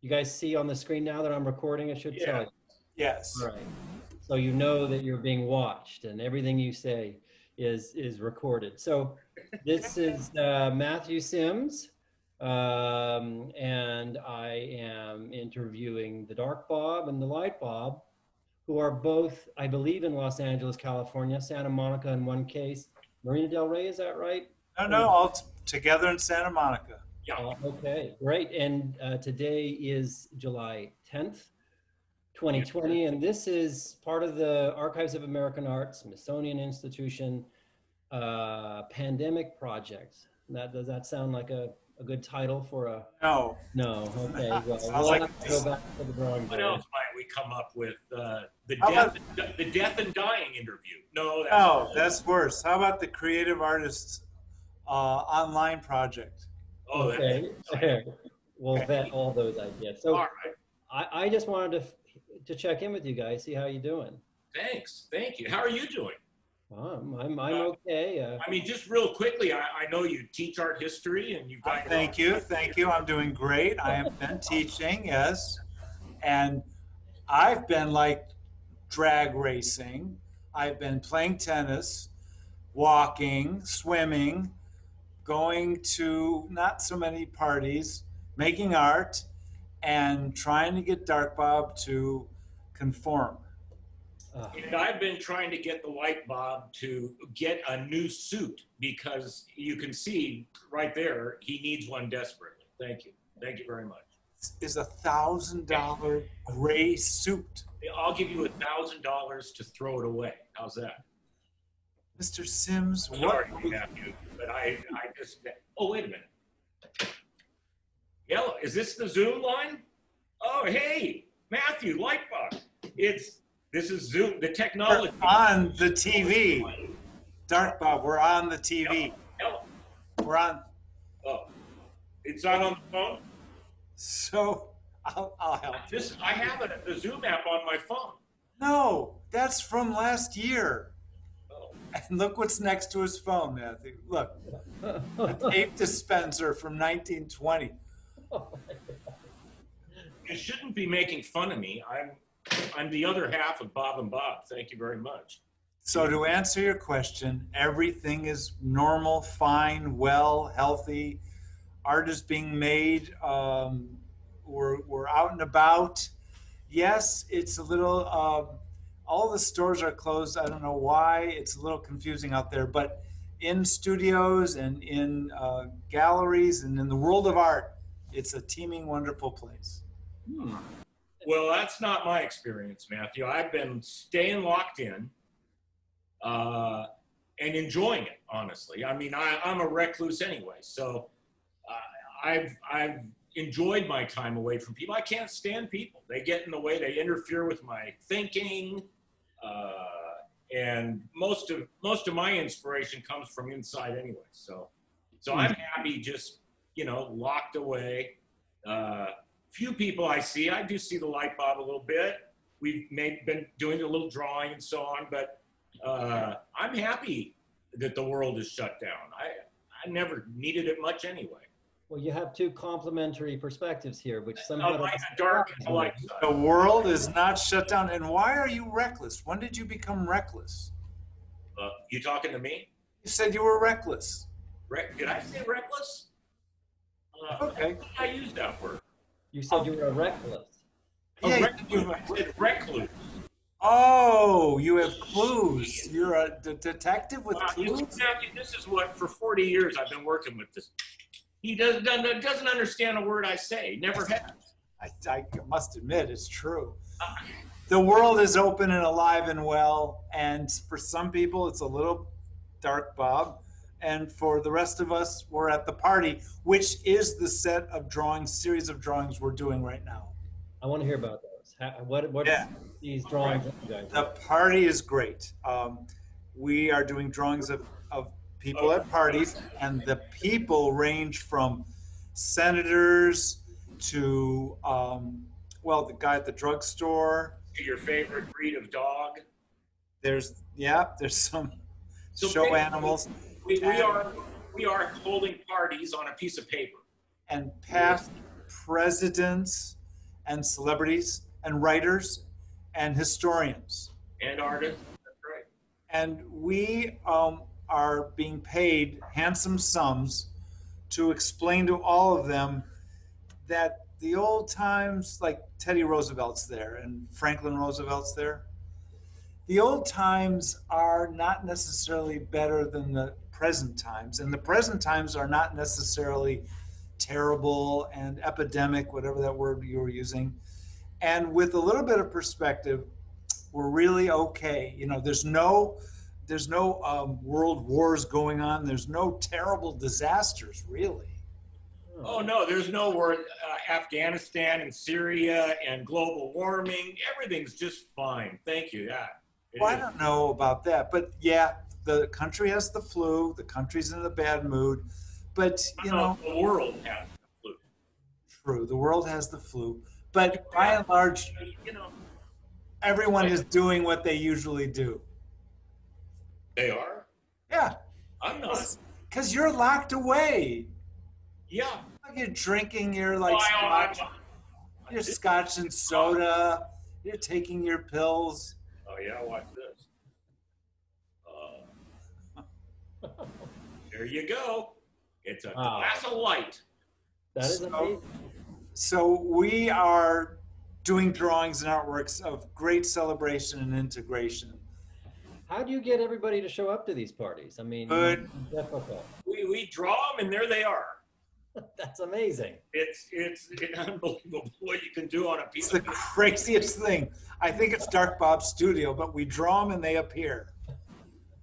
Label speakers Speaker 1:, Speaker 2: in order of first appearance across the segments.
Speaker 1: You guys see on the screen now that I'm recording? It should
Speaker 2: Yeah.
Speaker 1: tell you.
Speaker 3: Yes.
Speaker 1: All right. So you know that you're being watched and everything you say is is recorded. So this is uh, Matthew Simms, um, and I am interviewing the Dark Bob and the Light Bob, who are both, I believe, in Los Angeles, California, Santa Monica in one case, Marina Del Rey. Is that right?
Speaker 3: No, no, all t- together in Santa Monica.
Speaker 2: Yeah.
Speaker 1: Uh, okay, great. And uh, today is July 10th, 2020, and this is part of the Archives of American Art, Smithsonian Institution uh, pandemic project. That does that sound like a, a good title for a?
Speaker 3: No.
Speaker 1: No. Okay. Well, we'll
Speaker 3: like
Speaker 1: have to go back to the drawing
Speaker 2: What else might we come up with? Uh, the
Speaker 3: How
Speaker 2: death, the death and dying interview. No, that's,
Speaker 3: No, that's worse. How about the Creative Artists uh, online project?
Speaker 2: Oh, that's,
Speaker 1: Okay. we'll vet all those ideas. So
Speaker 2: all right.
Speaker 1: I, I just wanted to to check in with you guys, see how you're doing.
Speaker 2: Thanks. Thank you. How are you doing?
Speaker 1: Um, I'm I'm okay. Uh,
Speaker 2: I mean, just real quickly, I, I know you teach art history and you've got. your
Speaker 3: Thank
Speaker 2: own-
Speaker 3: you, thank you. I'm doing great. I have been teaching, yes. And I've been like drag racing. I've been playing tennis, walking, swimming, going to not so many parties, making art, and trying to get Dark Bob to conform.
Speaker 2: And I've been trying to get the Light Bob to get a new suit because you can see right there he needs one desperately. Thank you. Thank you very much.
Speaker 3: Is a thousand dollar gray suit.
Speaker 2: I'll give you a thousand dollars to throw it away. How's that?
Speaker 3: Mr. Simms, what?
Speaker 2: Sorry, but I, I just. Oh, wait a minute. Yellow, is this the Zoom line? Oh, hey, Matthew Lightbox. It's this is Zoom. The technology.
Speaker 3: We're on the TV. Dark Bob, we're on the TV.
Speaker 2: Yellow.
Speaker 3: We're on.
Speaker 2: Oh, it's not on the phone.
Speaker 3: So I'll, I'll help.
Speaker 2: This I have it, the Zoom app on my phone.
Speaker 3: No, that's from last year. And look what's next to his phone, Matthew. Look, a tape dispenser from 1920.
Speaker 2: you shouldn't be making fun of me. I'm I'm the other half of Bob and Bob. Thank you very much.
Speaker 3: So to answer your question, everything is normal, fine, well, healthy. Art is being made. Um, we're, we're out and about. Yes, it's a little. Um, all the stores are closed. I don't know why. It's a little confusing out there. But in studios and in uh, galleries and in the world of art, it's a teeming, wonderful place.
Speaker 1: Hmm.
Speaker 2: Well, that's not my experience, Matthew. I've been staying locked in uh, and enjoying it, honestly. I mean, I, I'm a recluse anyway, so uh, I've I've enjoyed my time away from people. I can't stand people. They get in the way. They interfere with my thinking, and most of most of my inspiration comes from inside anyway. So, so I'm happy just you know locked away. Uh, few people I see. I do see the Light Bob a little bit. We've made, been doing a little drawing and so on, but uh, I'm happy that the world is shut down. I I never needed it much anyway.
Speaker 1: Well, you have two complementary perspectives here, which somehow.
Speaker 2: A light, a dark and light
Speaker 3: The world is not shut down. And why are you reckless? When did you become reckless?
Speaker 2: Uh, you talking to me?
Speaker 3: You said you were reckless.
Speaker 2: Re- did I say reckless? Uh,
Speaker 3: Okay.
Speaker 2: I think I used that word.
Speaker 1: You said you were reckless.
Speaker 2: A
Speaker 3: Yeah,
Speaker 2: recluse.
Speaker 3: you-
Speaker 2: said recluse.
Speaker 3: Oh, you have clues. You're a d- detective with
Speaker 2: Uh, you see,
Speaker 3: clues.
Speaker 2: Matthew, this is what for 40 years I've been working with this. He doesn't doesn't doesn't understand a word I say. Never has.
Speaker 3: I, I must admit, it's true. The world is open and alive and well, and for some people, it's a little dark, Bob. And for the rest of us, we're at the party, which is the set of drawings, series of drawings we're doing right now.
Speaker 1: I want to hear about those. How, what what
Speaker 3: Yeah.
Speaker 1: these drawings that you guys?
Speaker 3: The party is great. Um, we are doing drawings of, of people at parties, and the people range from senators to, um, well, the guy at the drugstore.
Speaker 2: To your favorite breed of dog?
Speaker 3: There's, yeah, there's some
Speaker 2: So
Speaker 3: show animals
Speaker 2: We, we are we are holding parties on a piece of paper.
Speaker 3: and past presidents and celebrities and writers and historians.
Speaker 2: And artists. That's right.
Speaker 3: And we um, are being paid handsome sums to explain to all of them that the old times, like Teddy Roosevelt's there and Franklin Roosevelt's there, the old times are not necessarily better than the present times. And the present times are not necessarily terrible and epidemic, whatever that word you were using. And with a little bit of perspective, we're really okay. You know, there's no there's no um, world wars going on. There's no terrible disasters, really.
Speaker 2: Oh no, there's no war. Uh, Afghanistan and Syria and global warming, everything's just fine. Thank you. Yeah.
Speaker 3: Well, I don't know about that, but yeah, the country has the flu. The country's in a bad mood, but you know,
Speaker 2: the world has the flu.
Speaker 3: true. The world has the flu, but by and large,
Speaker 2: You know,
Speaker 3: everyone is doing what they usually do.
Speaker 2: They are.
Speaker 3: Yeah,
Speaker 2: I'm not.
Speaker 3: because you're locked away.
Speaker 2: Yeah.
Speaker 3: You're drinking your like
Speaker 2: Well,
Speaker 3: scotch,
Speaker 2: I-
Speaker 3: your scotch and soda. You're taking your pills.
Speaker 2: Oh yeah, watch this. Uh, there you go. It's a
Speaker 1: Wow.
Speaker 2: glass of light.
Speaker 1: That is
Speaker 3: So-
Speaker 1: amazing.
Speaker 3: So we are doing drawings and artworks of great celebration and integration.
Speaker 1: How do you get everybody to show up to these parties? I mean,
Speaker 3: Good.
Speaker 1: difficult.
Speaker 2: We, we draw them and there they are.
Speaker 1: That's amazing.
Speaker 2: It's it's unbelievable what you can do on a piece.
Speaker 3: It's
Speaker 2: piece
Speaker 3: the
Speaker 2: of paper.
Speaker 3: craziest thing. I think it's Dark Bob's studio, but we draw them and they appear.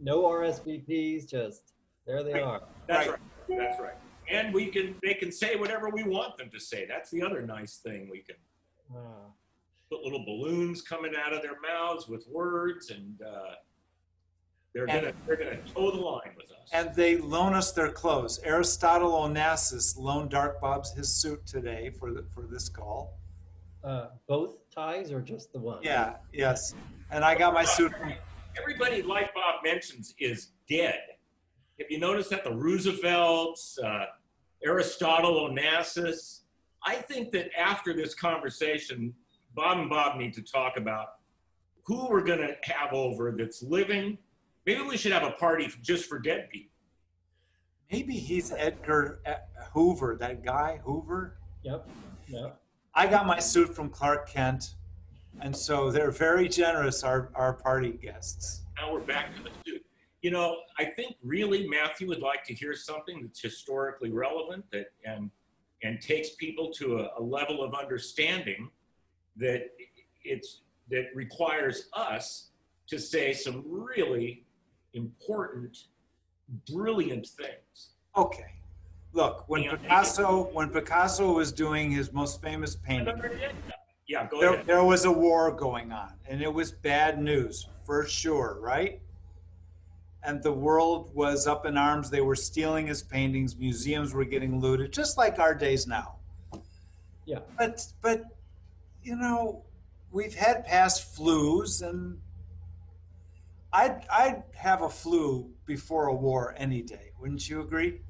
Speaker 1: No RSVPs, just there they
Speaker 2: Right.
Speaker 1: are.
Speaker 2: That's
Speaker 3: Right.
Speaker 2: right. That's right. And we can they can say whatever we want them to say. That's the other nice thing. We can
Speaker 1: Wow.
Speaker 2: put little balloons coming out of their mouths with words, and uh, they're
Speaker 3: And-
Speaker 2: gonna they're gonna toe the line with us.
Speaker 3: And they loan us their clothes. Aristotle Onassis loaned Dark Bob's his suit today for the, for this call.
Speaker 1: Uh, both ties or just the one?
Speaker 3: Yeah, yes. And I got my suit from
Speaker 2: Everybody, like Bob mentions, is dead. Have you noticed that the Roosevelts, uh, Aristotle Onassis? I think that after this conversation, Bob and Bob need to talk about who we're going to have over that's living. Maybe we should have a party just for dead people.
Speaker 3: maybe he's Edgar uh, Hoover, that guy Hoover.
Speaker 1: Yep. Yep.
Speaker 3: I got my suit from Clark Kent, and so they're very generous. Our our party guests.
Speaker 2: Now we're back to the suit. You know, I think really Matthew would like to hear something that's historically relevant that and and takes people to a, a level of understanding that it's that requires us to say some really important, brilliant things.
Speaker 3: Okay, look when. Picasso when Picasso was doing his most famous painting,
Speaker 2: Yeah, go
Speaker 3: there,
Speaker 2: ahead.
Speaker 3: there was a war going on, and it was bad news for sure, right? And the world was up in arms. They were stealing his paintings. Museums were getting looted, just like our days now.
Speaker 1: Yeah.
Speaker 3: But but you know, we've had past flus, and I'd I'd have a flu before a war any day. Wouldn't you agree?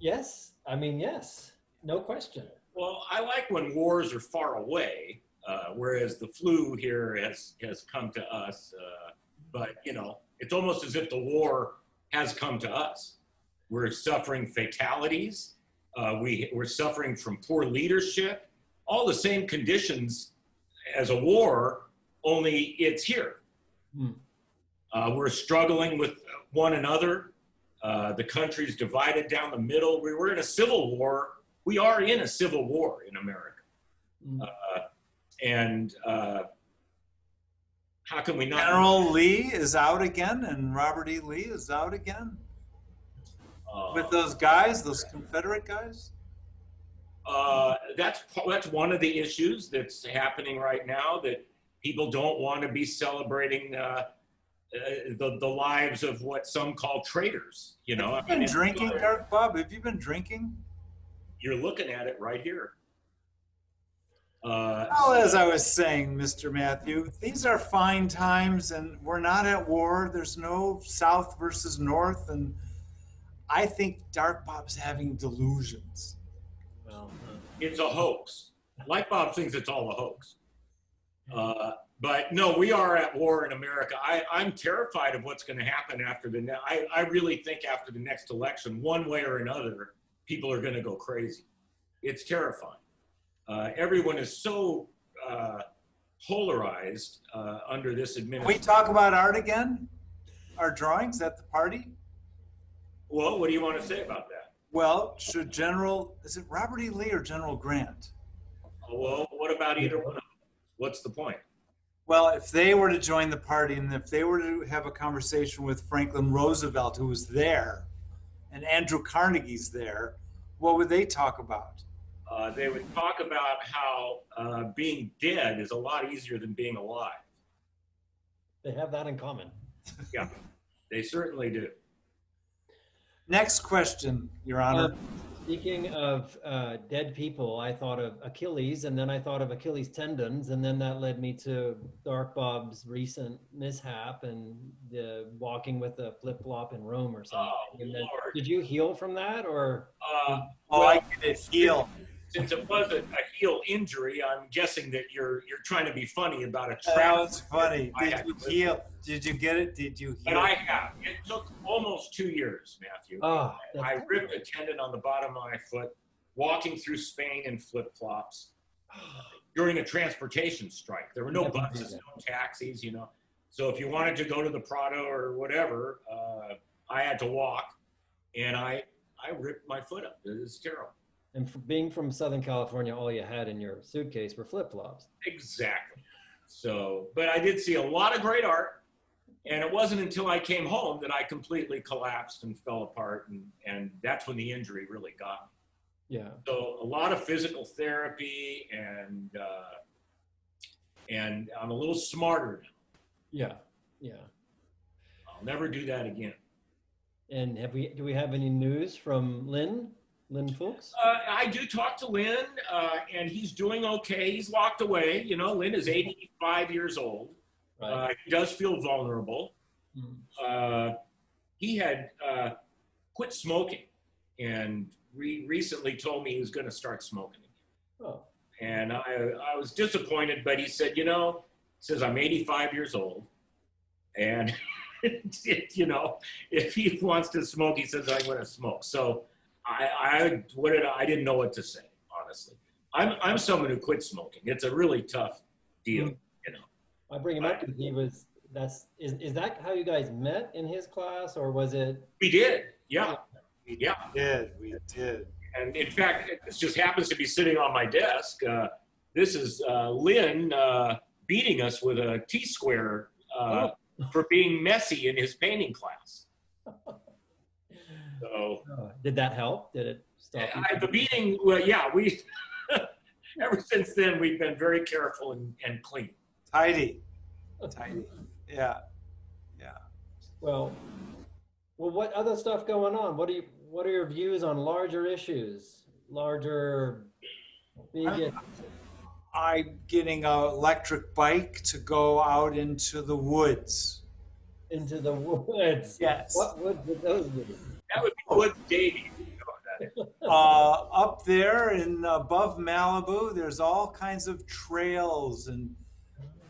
Speaker 1: Yes. I mean, yes. No question.
Speaker 2: Well, I like when wars are far away, uh, whereas the flu here has has come to us. Uh, but you know, it's almost as if the war has come to us. We're suffering fatalities. Uh, we we're suffering from poor leadership. All the same conditions as a war, only it's here.
Speaker 1: Hmm.
Speaker 2: Uh, we're struggling with one another. Uh, the country's divided down the middle. We were in a civil war we are in a civil war in America.
Speaker 1: Mm.
Speaker 2: Uh, and uh, how can we not?
Speaker 3: General Lee is out again, and Robert E. Lee is out again
Speaker 2: uh,
Speaker 3: with those guys, those Confederate guys.
Speaker 2: uh, that's that's one of the issues that's happening right now. That people don't want to be celebrating uh, uh, the the lives of what some call traitors. You know, I
Speaker 3: Have you been
Speaker 2: mean, it's-
Speaker 3: drinking, Dark Bob? Have you been drinking?
Speaker 2: You're looking at it right here. Uh,
Speaker 3: Well, as I was saying, Mr. Matthew, these are fine times, and we're not at war. There's no South versus North, and I think Dark Bob's having delusions.
Speaker 1: Well, uh,
Speaker 2: it's a hoax. like Bob thinks it's all a hoax. Uh, but no, we are at war in America. I, I'm terrified of what's going to happen after the. Ne- I, I really think after the next election, one way or another, people are going to go crazy. It's terrifying. Uh, everyone is so uh, polarized uh, under this
Speaker 3: Can we talk about art again? Our drawings at the party?
Speaker 2: Well, what do you want to say about that?
Speaker 3: Well, should General, is it Robert E. Lee or General Grant?
Speaker 2: Oh, Well, what about either one of them? What's the point?
Speaker 3: Well, if they were to join the party and if they were to have a conversation with Franklin Roosevelt, who was there, and Andrew Carnegie's there, what would they talk about?
Speaker 2: Uh, they would talk about how uh, being dead is a lot easier than being alive.
Speaker 1: They have that in common.
Speaker 2: Yeah, they certainly do.
Speaker 3: Next question, Your Honor.
Speaker 1: Um, Speaking of uh, dead people, I thought of Achilles, and then I thought of Achilles tendons, and then that led me to Dark Bob's recent mishap and the walking with a flip flop in Rome or something.
Speaker 2: Oh,
Speaker 1: And then- did you heal from that, or
Speaker 2: Uh,
Speaker 3: oh, I get it. Heal.
Speaker 2: Since it was a, a heel injury, I'm guessing that you're you're trying to be funny about a
Speaker 3: That was funny. Did you heal? Did you get it? Did you
Speaker 2: But
Speaker 3: heal?
Speaker 2: I have. It took almost two years, Matthew.
Speaker 1: oh,
Speaker 2: I ripped a tendon on the bottom of my foot walking through Spain in flip flops during a transportation strike. There were no buses, no taxis, you know. So if you wanted to go to the Prado or whatever, uh, I had to walk, and I I ripped my foot up. It was terrible.
Speaker 1: And for being from Southern California, all you had in your suitcase were flip flops.
Speaker 2: Exactly. So, but I did see a lot of great art, and it wasn't until I came home that I completely collapsed and fell apart, and and that's when the injury really got me.
Speaker 1: Yeah.
Speaker 2: So a lot of physical therapy, and uh, and I'm a little smarter now.
Speaker 1: Yeah. Yeah.
Speaker 2: I'll never do that again.
Speaker 1: And have we? Do we have any news from Lynn? Lynn Foulkes?
Speaker 2: Uh, I do talk to Lynn, uh, and he's doing okay. He's locked away. You know, Lynn is 85 years old.
Speaker 1: Right.
Speaker 2: Uh, he does feel vulnerable.
Speaker 1: Mm.
Speaker 2: uh, he had uh, quit smoking and re- recently told me he was going to start smoking. again.
Speaker 1: Oh.
Speaker 2: And I, I was disappointed, but he said, you know, he says, I'm 85 years old. And, you know, if he wants to smoke, he says, I'm going to smoke. So I, I, what did I, I didn't know what to say, honestly. I'm, I'm someone who quit smoking. It's a really tough deal.
Speaker 1: you know. I bring him up because he was. That's is is that how you guys met in his class, or was it?
Speaker 2: We did. Yeah. Yeah.
Speaker 3: did. We did.
Speaker 2: And in fact, this just happens to be sitting on my desk. Uh, this is uh, Lynn uh, beating us with a T square uh, for being messy in his painting class. So
Speaker 1: Uh, did that help? Did it stop? you?
Speaker 2: I, the beating, well, yeah, we ever since then we've been very careful and, and clean.
Speaker 3: Tidy. Tidy. Yeah. Yeah.
Speaker 1: Well, well, what other stuff going on? What do you? What are your views on larger issues? Larger, big.
Speaker 3: I'm getting an electric bike to go out into the woods.
Speaker 1: into the woods.
Speaker 3: Yes.
Speaker 1: What woods would those be?
Speaker 2: That would be Wood Davy. You know, that-
Speaker 3: Uh, up there in above Malibu, there's all kinds of trails and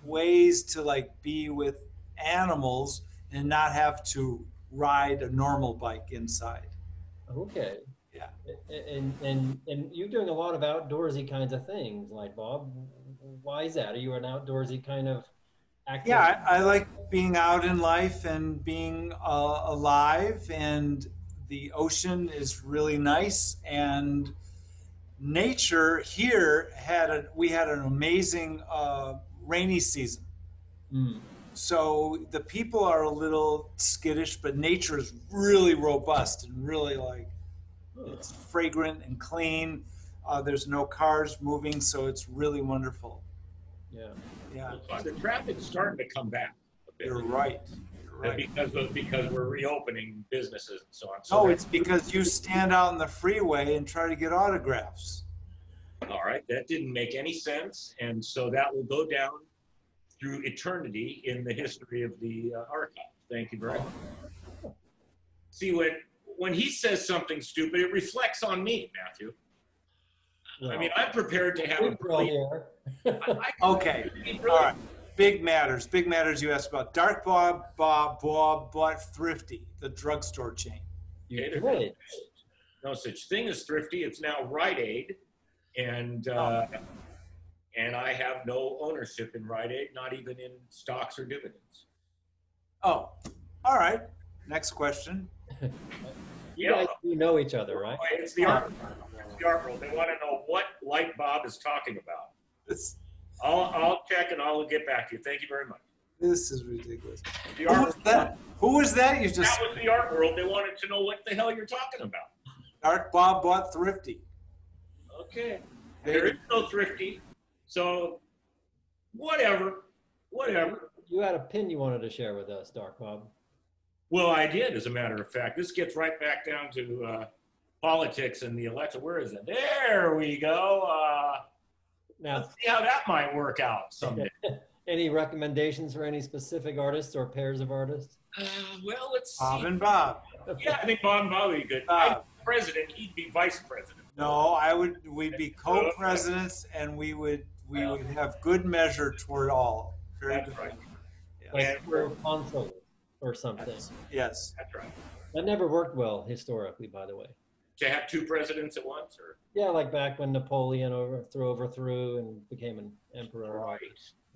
Speaker 3: ways to like be with animals and not have to ride a normal bike inside.
Speaker 1: Okay.
Speaker 3: Yeah.
Speaker 1: And and and you're doing a lot of outdoorsy kinds of things, like Bob. Why is that? Are you an outdoorsy kind of active?
Speaker 3: Yeah, I, I like being out in life and being uh, alive, and the ocean is really nice. And nature here had a we had an amazing uh, rainy season.
Speaker 1: Mm.
Speaker 3: So the people are a little skittish, but nature is really robust and really like it's fragrant and clean. Uh, there's no cars moving, so it's really wonderful.
Speaker 1: Yeah.
Speaker 3: Yeah,
Speaker 2: The traffic's starting to come back. a bit.
Speaker 3: you're right. You're
Speaker 2: And
Speaker 3: right.
Speaker 2: because of, because we're reopening businesses and so on. So
Speaker 3: No, it's because you stand out in the freeway and try to get autographs.
Speaker 2: All right, that didn't make any sense, and so that will go down through eternity in the history of the uh, archive. Thank you very much. See, when when he says something stupid, it reflects on me, Matthew. I mean, I'm prepared to have a
Speaker 1: We're all
Speaker 2: brilliant.
Speaker 1: here.
Speaker 2: I- I-
Speaker 3: Okay, all right. Big matters. Big matters. You asked about Dark Bob, Bob, Bob, bought Thrifty, the drugstore chain.
Speaker 1: You
Speaker 2: Okay,
Speaker 1: did.
Speaker 2: no such thing as thrifty. It's now Rite Aid, and uh, and I have no ownership in Rite Aid, not even in stocks or dividends.
Speaker 3: Oh, all right. Next question.
Speaker 1: You guys do know each other, right?
Speaker 2: It's the art. It's the art world. They want to know what Light Bob is talking about.
Speaker 3: This,
Speaker 2: I'll I'll check and I'll get back to you. Thank you very much.
Speaker 3: this is ridiculous.
Speaker 2: The
Speaker 3: Who
Speaker 2: art
Speaker 3: was that? Who was that? You just
Speaker 2: That was the art world. They wanted to know what the hell you're talking about.
Speaker 3: Dark Bob bought Thrifty.
Speaker 2: Okay. There is no thrifty. So whatever. Whatever.
Speaker 1: You had a pin you wanted to share with us, Dark Bob.
Speaker 2: Well, I did, as a matter of fact. This gets right back down to uh, politics and the election. Where is it? There we go. Uh,
Speaker 1: Now,
Speaker 2: let's see how that might work out someday.
Speaker 1: any recommendations for any specific artists or pairs of artists?
Speaker 2: Uh, well, let's see.
Speaker 3: Bob and Bob.
Speaker 2: Yeah, I think Bob and Bob would be good. I'm
Speaker 3: Bob.
Speaker 2: president. He'd be vice president.
Speaker 3: No, I would. We'd be co-presidents, and we would we would have good measure toward all. Very
Speaker 2: That's
Speaker 3: good.
Speaker 2: right.
Speaker 1: Like
Speaker 2: And-
Speaker 1: for console or something.
Speaker 3: Yes.
Speaker 2: That's right.
Speaker 1: That never worked well historically, by the way.
Speaker 2: To have two presidents at once, or
Speaker 1: Yeah, like back when Napoleon overthrew, overthrew and became an emperor.
Speaker 2: right,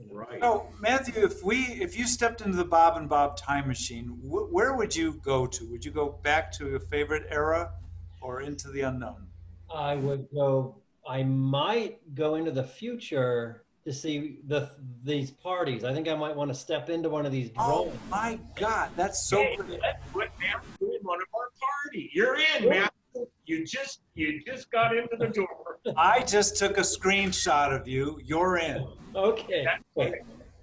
Speaker 1: you know.
Speaker 2: right.
Speaker 3: So Matthew, if we if you stepped into the Bob and Bob time machine, wh- where would you go to? Would you go back to your favorite era, or into the unknown?
Speaker 1: I would go. I might go into the future to see the these parties. I think I might want to step into one of these
Speaker 3: Oh my God, that's so
Speaker 2: Hey,
Speaker 3: great.
Speaker 2: let's put Matthew in one of our party. You're in, Matthew. You just you just got into the door.
Speaker 3: I just took a screenshot of you. You're in.
Speaker 1: Okay.
Speaker 2: That's right.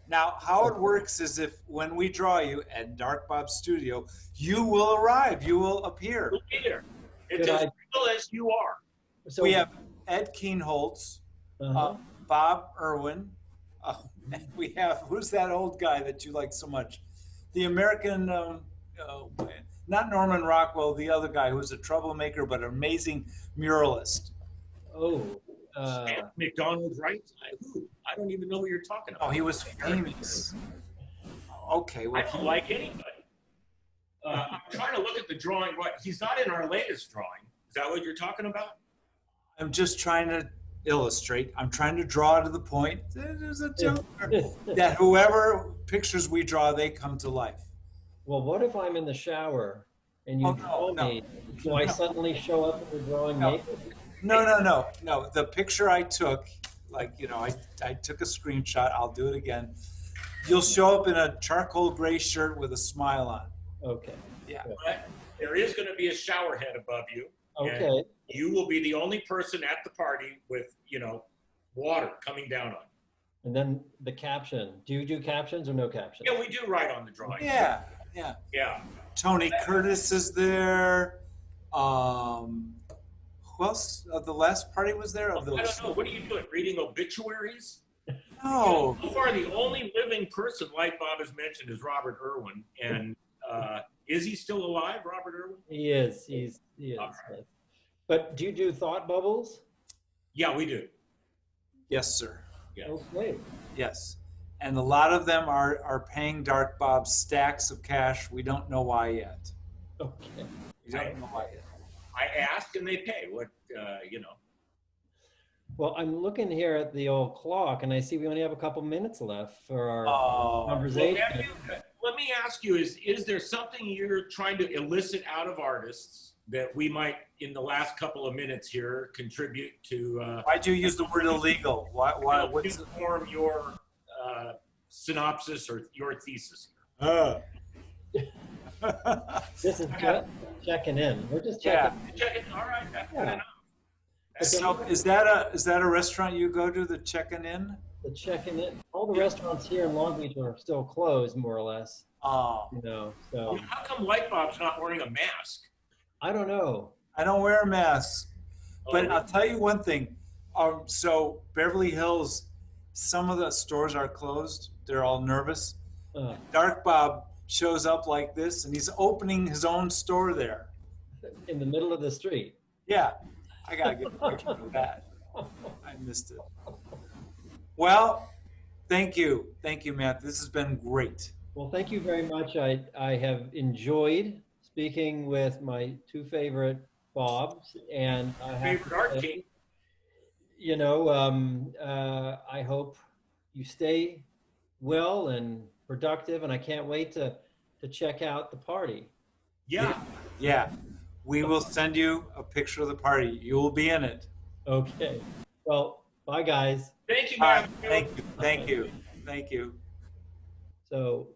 Speaker 3: Now, how it works is if when we draw you at Dark Bob Studio, you will arrive. You will appear.
Speaker 2: We'll be there. It's
Speaker 1: Good
Speaker 2: as
Speaker 1: idea.
Speaker 2: real as you are.
Speaker 1: So
Speaker 3: We have Ed Kienholz,
Speaker 1: uh-huh.
Speaker 3: uh, Bob Irwin. Uh, and we have who's that old guy that you like so much? The American, um, oh, man. Not Norman Rockwell, the other guy who's a troublemaker but an amazing muralist.
Speaker 1: oh, uh,
Speaker 2: And McDonald's right. Who? I don't even know who you're talking about.
Speaker 3: Oh, he was famous. Okay,
Speaker 2: I
Speaker 3: well,
Speaker 2: don't like anybody. Uh, I'm trying to look at the drawing. What? He's not in our latest drawing. Is that what you're talking about?
Speaker 3: I'm just trying to illustrate. I'm trying to draw to the point. There's a joke that whoever pictures we draw, they come to life.
Speaker 1: Well, what if I'm in the shower and you
Speaker 3: Oh, no,
Speaker 1: draw
Speaker 3: no.
Speaker 1: me? Do I
Speaker 3: No.
Speaker 1: suddenly show up at the drawing
Speaker 3: No.
Speaker 1: naked?
Speaker 3: No, no, no, no. The picture I took, like you know, I I took a screenshot. I'll do it again. You'll show up in a charcoal gray shirt with a smile on.
Speaker 1: Okay. Yeah.
Speaker 2: But there is going to be a shower head above you.
Speaker 1: Okay.
Speaker 2: You will be the only person at the party with, you know, water coming down on you.
Speaker 1: And then the caption. Do you do captions or no captions?
Speaker 2: Yeah, we do write on the drawing.
Speaker 3: Yeah, yeah.
Speaker 2: Yeah.
Speaker 3: Tony Curtis is there. Um, who else? Uh, the last party was there. Of
Speaker 2: I
Speaker 3: those?
Speaker 2: don't know. What are you doing? Reading obituaries?
Speaker 3: No.
Speaker 2: So far, the only living person like Bob has mentioned is Robert Irwin. And uh, is he still alive, Robert Irwin?
Speaker 1: He is. He's he is.
Speaker 2: All
Speaker 1: But, but do you do thought bubbles?
Speaker 2: Yeah, we do.
Speaker 3: Yes, sir.
Speaker 2: Yes.
Speaker 1: Okay.
Speaker 3: Yes. And a lot of them are, are paying Dark Bob stacks of cash. We don't know why yet.
Speaker 1: Okay.
Speaker 3: We don't know why yet.
Speaker 2: I ask and they pay. What, uh, you know.
Speaker 1: Well, I'm looking here at the old clock, and I see we only have a couple minutes left for our
Speaker 3: Oh,
Speaker 1: conversation.
Speaker 2: Matthew, uh, let me ask you: Is is there something you're trying to elicit out of artists that we might, in the last couple of minutes here, contribute to uh,
Speaker 3: why do you use the word illegal? Why? Why?
Speaker 2: help
Speaker 3: What's?
Speaker 2: inform your uh, synopsis or your thesis?
Speaker 3: Uh.
Speaker 1: This is just checking in. We're just
Speaker 3: Yeah.
Speaker 1: checking.
Speaker 2: All right,
Speaker 1: Yeah.
Speaker 2: enough.
Speaker 3: so is that a is that a restaurant you go to? The checking in?
Speaker 1: The checking in. All the restaurants here in Long Beach are still closed, more or less.
Speaker 3: Oh,
Speaker 1: You know, so
Speaker 2: How come Light Bob's not wearing a mask?
Speaker 1: I don't know.
Speaker 3: I don't wear a mask. But
Speaker 2: Oh,
Speaker 3: I'll tell you one thing. Um, so Beverly Hills, some of the stores are closed. They're all nervous.
Speaker 1: Uh,
Speaker 3: Dark Bob shows up like this, and he's opening his own store there.
Speaker 1: in the middle of the street.
Speaker 3: Yeah, I gotta get a picture of that. I missed it. Well, thank you. Thank you, Matt. This has been great.
Speaker 1: Well, thank you very much. I, I have enjoyed speaking with my two favorite Bobs and I have
Speaker 2: Favorite
Speaker 1: to
Speaker 2: art king.
Speaker 1: You know, um, uh, I hope you stay well and productive, and I can't wait to to check out the party.
Speaker 2: Yeah.
Speaker 3: Yeah. We will send you a picture of the party. You will be in it.
Speaker 1: Okay. Well, bye guys.
Speaker 2: Thank you,
Speaker 3: All right.
Speaker 2: Matthew.
Speaker 3: Thank you. Thank you. Thank you.
Speaker 1: So